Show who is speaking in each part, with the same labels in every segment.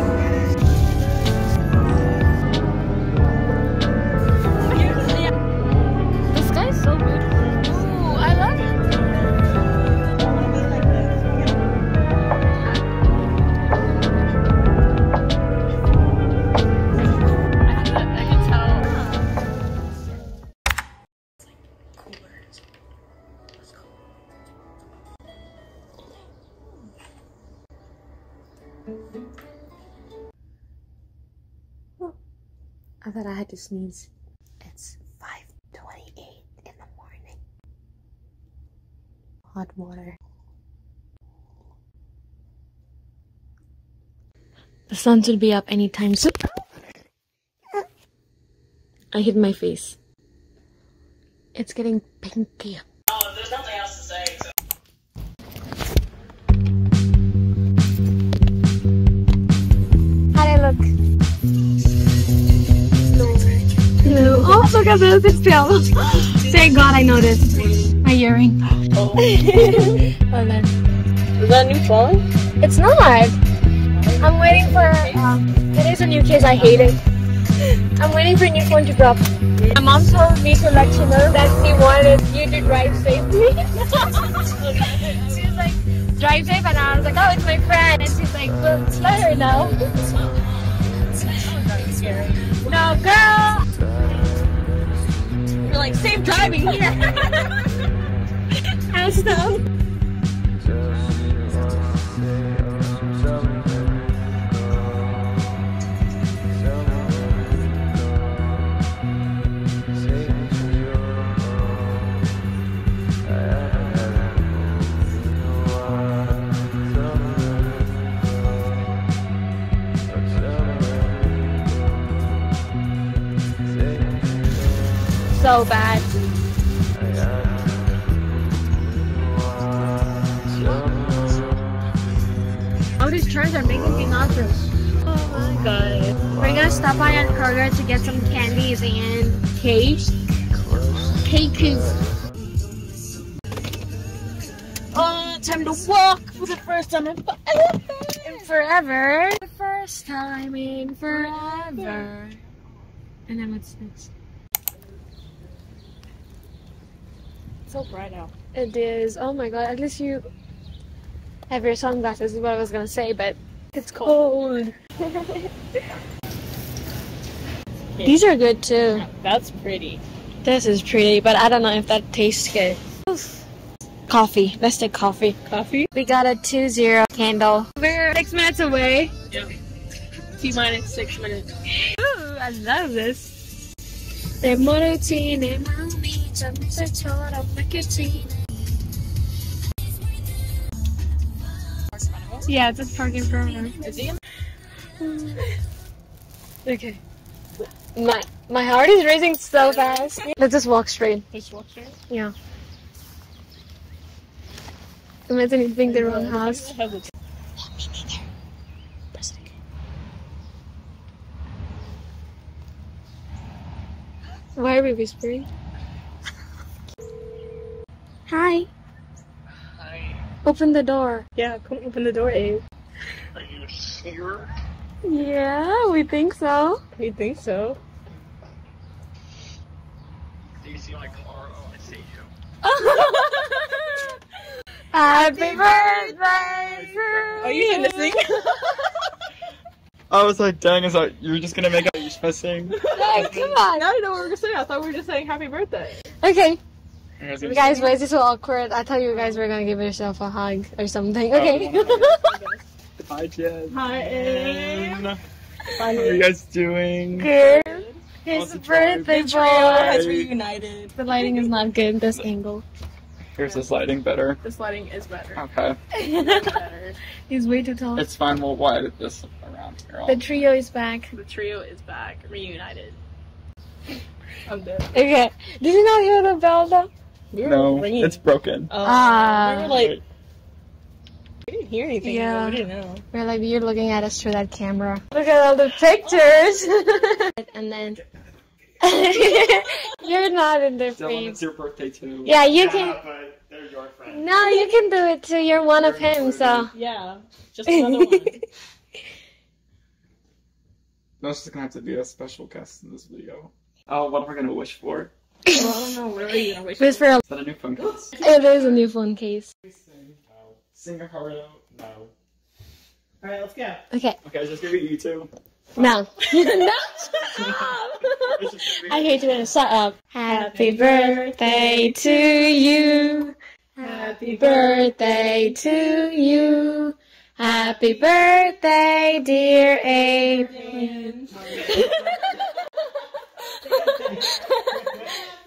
Speaker 1: Jesus. Thought I had to sneeze. It's 5:28 in the morning. Hot water. The sun should be up anytime soon. I hit my face. It's getting pinky. Look at this. It's pale. Thank God I noticed. My earring.
Speaker 2: Oh.
Speaker 1: oh, then.
Speaker 2: Is that a new phone?
Speaker 1: It's not. I'm waiting for. Uh, it is a new case. I hate it. I'm waiting for a new phone to drop. My mom told me to let you know that she wanted you to drive safely. she was like, drive safe, and I was like, oh, it's my friend, and she's like, well, let her know. no, girl. Like safe driving here. Ask them. Oh. So bad. All these trends are making me nauseous. Oh my god. We're gonna stop by at Kroger to get some candies and cake. Cake is. Oh, time to walk for the first time in forever. In forever. The first time in forever. And then what's next?
Speaker 2: So bright out.
Speaker 1: It is. Oh my god. At least you have your sunglasses, is what I was gonna say, but it's cold. These are good too.
Speaker 2: That's pretty.
Speaker 1: This is pretty, but I don't know if that tastes good. Coffee. Let's take coffee.
Speaker 2: Coffee?
Speaker 1: We got a 2 0 candle. We're six minutes away.
Speaker 2: Yeah. T minus six minutes.
Speaker 1: Ooh, I love this. চামচে ছড় আপনাকে চিনি Yeah, it's a
Speaker 2: fucking burner.
Speaker 1: Okay. My my heart is racing so fast. Let's just walk straight.
Speaker 2: Just walk straight?
Speaker 1: Yeah. Imagine you think the wrong house. Yeah, me neither. Press it again. Why are we whispering? Hi.
Speaker 2: Hi.
Speaker 1: Open the door.
Speaker 2: Yeah, come open the door, Abe.
Speaker 3: Are you here?
Speaker 1: Yeah, we think so.
Speaker 2: We think so.
Speaker 3: Do you see my car? Oh, I see you.
Speaker 1: Happy birthday to
Speaker 2: Are you gonna sing?
Speaker 3: I was like, dang, is that you're just gonna make Ayushma sing?
Speaker 1: Hey, come on.
Speaker 2: Now I know what we're gonna say. I thought we were just saying happy birthday.
Speaker 1: Okay,
Speaker 3: You guys gonna
Speaker 1: guys,
Speaker 3: sing?
Speaker 1: why is this so awkward? I thought you guys were gonna give yourself a hug or something.
Speaker 3: Oh,
Speaker 1: Okay.
Speaker 3: Hi, Jen.
Speaker 2: Hi, Abe.
Speaker 3: How are you guys doing?
Speaker 1: Good. His
Speaker 3: What's the drive?
Speaker 1: birthday
Speaker 2: Trio has
Speaker 1: boy.
Speaker 2: reunited.
Speaker 1: The lighting is not good. This angle.
Speaker 3: Here's this lighting better.
Speaker 2: This lighting is better.
Speaker 3: Okay.
Speaker 2: better.
Speaker 1: He's way too tall.
Speaker 3: It's fine, we'll widen this around here.
Speaker 1: The trio is back.
Speaker 2: The trio is back, reunited. I'm dead.
Speaker 1: Okay. Did you not hear the bell though?
Speaker 2: We
Speaker 3: No,
Speaker 2: ringing.
Speaker 3: it's broken.
Speaker 2: Oh,
Speaker 1: Ah.
Speaker 2: we were like, we didn't hear anything.
Speaker 1: Yeah.
Speaker 2: Yeah. We didn't know.
Speaker 1: We're like, you're looking at us through that camera. Look at all the pictures. and then. you're not in the
Speaker 3: Dylan,
Speaker 1: frame.
Speaker 3: it's your birthday too.
Speaker 1: Yeah, you can.
Speaker 3: but they're your friends.
Speaker 1: No, you can do it too. You're one of him, so.
Speaker 2: Yeah, just another one.
Speaker 3: Look at all the pictures.
Speaker 2: Just another one.
Speaker 3: Look at all the pictures.
Speaker 1: Look
Speaker 3: That's just gonna have to be a special guest in this video. Oh, what am I gonna wish for?
Speaker 2: I don't know. What are you gonna wish
Speaker 1: Wish for a-
Speaker 3: Is that a new phone case?
Speaker 1: It is a new phone case.
Speaker 3: Sing, no. Sing a heart out? No.
Speaker 2: All right, let's go.
Speaker 1: Okay,
Speaker 3: Okay, just give it you two.
Speaker 1: now. no, stop! I hate to shut up. Happy birthday to you. Happy birthday to you. Happy birthday, dear Aiden.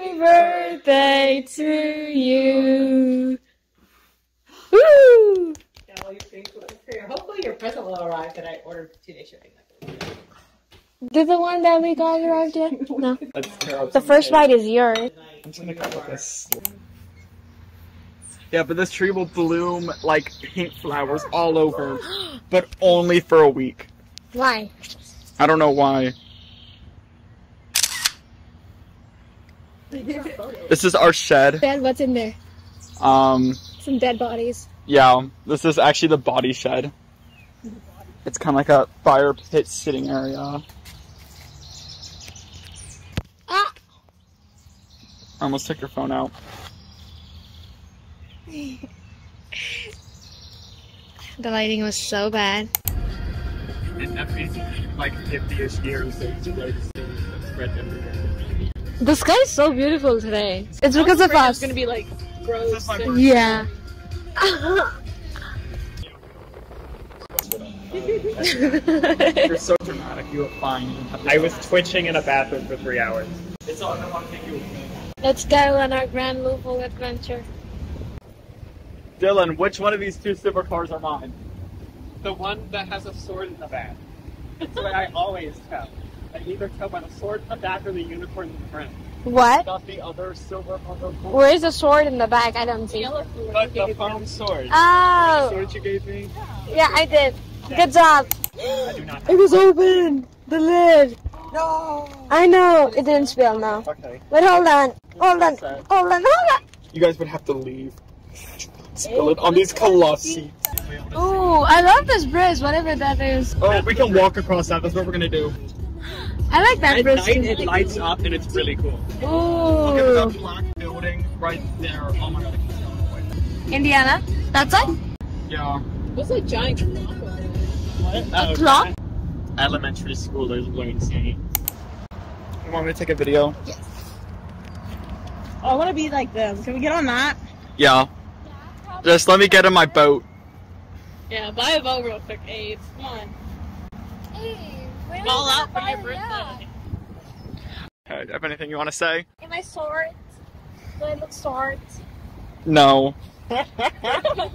Speaker 1: Happy birthday to you. Woo!
Speaker 2: Got all your things here. Hopefully your present will arrive that I ordered two days shipping.
Speaker 1: Did the one that we got arrived yet? No.
Speaker 3: Let's tear up
Speaker 1: The first bite is yours.
Speaker 3: I'm gonna cut with this. Yeah, but this tree will bloom like pink flowers all over, but only for a week.
Speaker 1: Why?
Speaker 3: I don't know why. This is our shed.
Speaker 1: Dad, what's in there?
Speaker 3: Um,
Speaker 1: Some dead bodies.
Speaker 3: yeah, this is actually the body shed. It's kind of like a fire pit sitting area.
Speaker 1: Ah!
Speaker 3: I almost took your phone out.
Speaker 1: The lighting was so bad.
Speaker 3: In every like 50ish years, there's like spread everywhere.
Speaker 1: The sky is so beautiful today. It's because of us.
Speaker 2: It's gonna be like gross.
Speaker 1: Yeah.
Speaker 3: You're so dramatic. You look fine. You didn't have to
Speaker 4: I was twitching in a bathroom for three hours.
Speaker 3: It's all I don't want to take you with me.
Speaker 1: Let's go on our grand Louisville adventure.
Speaker 3: Dylan, which one of these two supercars are mine?
Speaker 4: The one that has a sword in the back. That's what I always tell. I either tell by the sword in the back or the unicorn in the front.
Speaker 1: What?
Speaker 4: Not the other silver on.
Speaker 1: Where's the sword in the back? I don't see.
Speaker 4: But the foam sword.
Speaker 1: Oh,
Speaker 4: sword you gave me?
Speaker 1: yeah, I did. Good job.
Speaker 4: I do not
Speaker 1: It was open. The lid. No. I know. It didn't spill now.
Speaker 4: Okay.
Speaker 1: But hold on. Hold on. Hold on. Hold on.
Speaker 3: You guys would have to leave. Spill it on these colossi.
Speaker 1: Ooh, I love this bridge, whatever that is.
Speaker 3: Oh, we can walk across that. That's what we're gonna do.
Speaker 1: I like that
Speaker 4: At night it lights up and it's really cool. Oh.
Speaker 3: Look at that
Speaker 1: Ooh.
Speaker 3: black building right there. Oh my god, I can see it away.
Speaker 1: Indiana? That's it?
Speaker 3: Yeah.
Speaker 2: What's that giant clock over there?
Speaker 4: What? Oh,
Speaker 1: clock?
Speaker 4: Elementary schoolers learn singing.
Speaker 3: You want me to take a video?
Speaker 2: Oh, I want to be like them. Can we get on that?
Speaker 3: Yeah. Just let me get in my boat.
Speaker 2: Yeah, buy a boat real quick, Abe. Come on.
Speaker 1: Hey,
Speaker 2: All out for your birthday.
Speaker 3: Okay, do uh, you have anything you want to say?
Speaker 1: Am I short? Do I look short?
Speaker 3: No.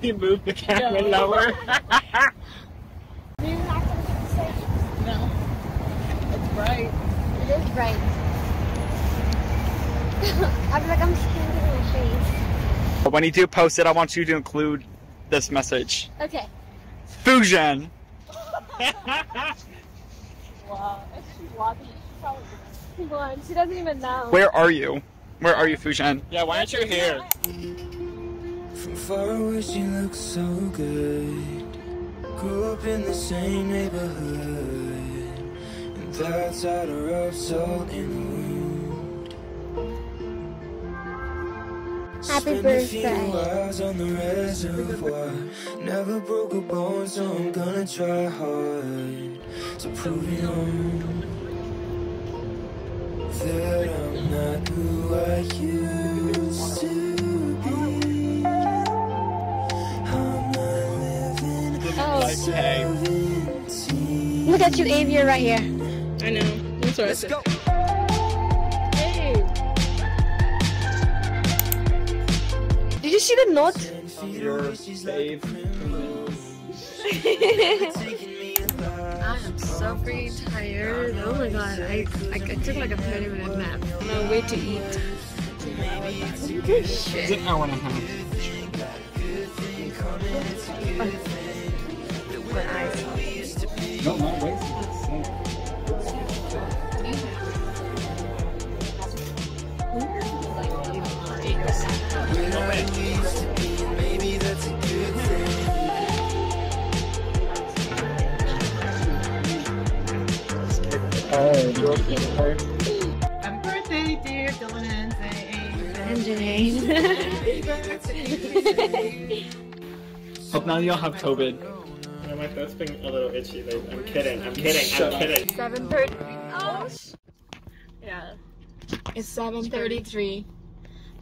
Speaker 4: he moved the camera
Speaker 2: No.
Speaker 4: lower.
Speaker 1: Do you have something to say?
Speaker 2: No. It's bright.
Speaker 1: It is bright. I feel like I'm squinting my face.
Speaker 3: But when you do post it, I want you to include this message.
Speaker 1: Okay.
Speaker 3: Fusion.
Speaker 2: Wow. She's walking.
Speaker 1: Come on, she doesn't even know.
Speaker 3: Where are you? Where are you, Fusion?
Speaker 4: yeah, why aren't you here?
Speaker 5: From far away, she looks so good. Grew up in the same neighborhood, and that's how to rub salt in the wound.
Speaker 1: Happy
Speaker 5: Spent a few
Speaker 1: birthday.
Speaker 5: hours on the reservoir. Never broke a bone, so I'm gonna try hard to prove you wrong. That I'm not who I used to be. I'm not living
Speaker 1: Oh,
Speaker 4: Like,
Speaker 1: look at you, Abe. You're right here.
Speaker 2: I know. That's what I
Speaker 5: Let's
Speaker 2: said.
Speaker 5: go.
Speaker 1: Did you see the note?
Speaker 3: Your
Speaker 5: away, she's like a
Speaker 3: babe.
Speaker 5: criminal. Taking me alive.
Speaker 1: I am so freaking tired. Oh my god, I, I, I took like a 30 minute nap. No way to eat.
Speaker 3: It's an hour and a half.
Speaker 1: My eyes.
Speaker 3: No, not wasted. Hope now y'all have COVID.
Speaker 4: Yeah, my throat's being a little itchy. Like, I'm kidding. I'm kidding.
Speaker 3: Shut
Speaker 4: I'm
Speaker 3: up.
Speaker 4: kidding.
Speaker 1: 7.30. Oh,
Speaker 2: Yeah.
Speaker 1: It's 7.33.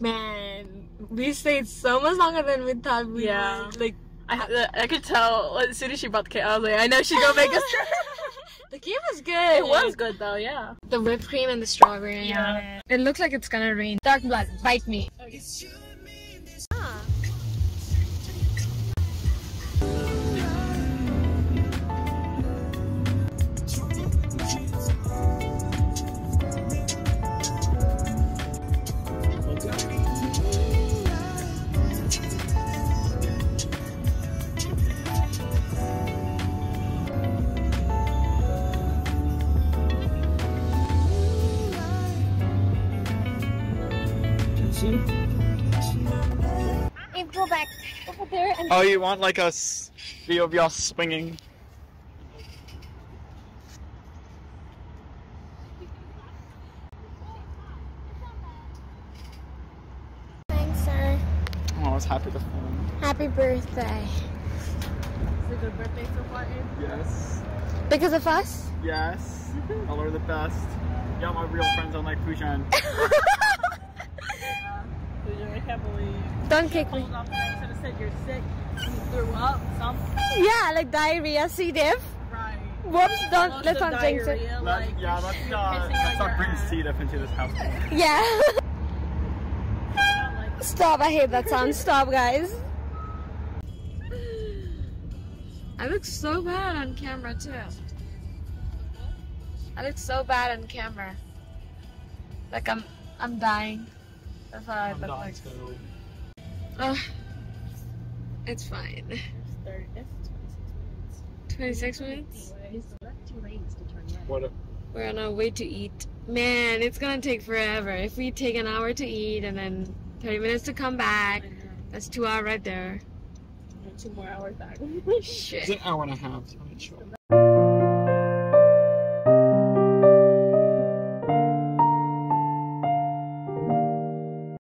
Speaker 1: Man, we stayed so much longer than we thought we
Speaker 2: Yeah.
Speaker 1: would. Like,
Speaker 2: I, I could tell as soon as she brought the cake, I was like, I know she's gonna make us.
Speaker 1: the cake was good.
Speaker 2: it was good though, yeah.
Speaker 1: The whipped cream and the strawberry
Speaker 2: Yeah.
Speaker 1: it. It looks like it's gonna rain. Dark blood, bite me. Hey, go back over there and
Speaker 3: Oh, you want like a s- video of y'all swinging?
Speaker 1: thanks, sir.
Speaker 3: Oh, I was happy to film.
Speaker 1: Happy birthday.
Speaker 2: It's a good birthday so far,
Speaker 3: Yes.
Speaker 1: Because of us?
Speaker 3: Yes. Y'all are the best. Y'all my real friends unlike Fujan.
Speaker 2: I can't believe.
Speaker 1: Don't kick me.
Speaker 2: Hold on, I should have said you're sick. You threw up, something.
Speaker 1: Yeah, like diarrhea, C. diff.
Speaker 2: Right.
Speaker 1: Whoops, don't,
Speaker 2: Lots
Speaker 1: let's not jinx it.
Speaker 2: diarrhea, like,
Speaker 3: yeah, let's not, uh,
Speaker 2: pissing
Speaker 3: let's not
Speaker 2: your
Speaker 3: bring
Speaker 2: ass.
Speaker 3: C diff into this house.
Speaker 1: Yeah.
Speaker 2: like,
Speaker 1: Stop, I hate that sound. Stop, guys. I look so bad on camera, too. I look so bad on camera. Like I'm, I'm dying. That's how I look like. Ugh. it's fine.
Speaker 2: 30, it's
Speaker 1: 26 minutes?
Speaker 2: 26 minutes.
Speaker 3: What? A,
Speaker 1: We're on our way to eat. Man, it's gonna take forever. If we take an hour to eat and then 30 minutes to come back, that's two hours right there.
Speaker 2: Two more hours back.
Speaker 3: it's
Speaker 1: Shit.
Speaker 3: an hour and a half. I'm sure.